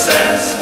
says.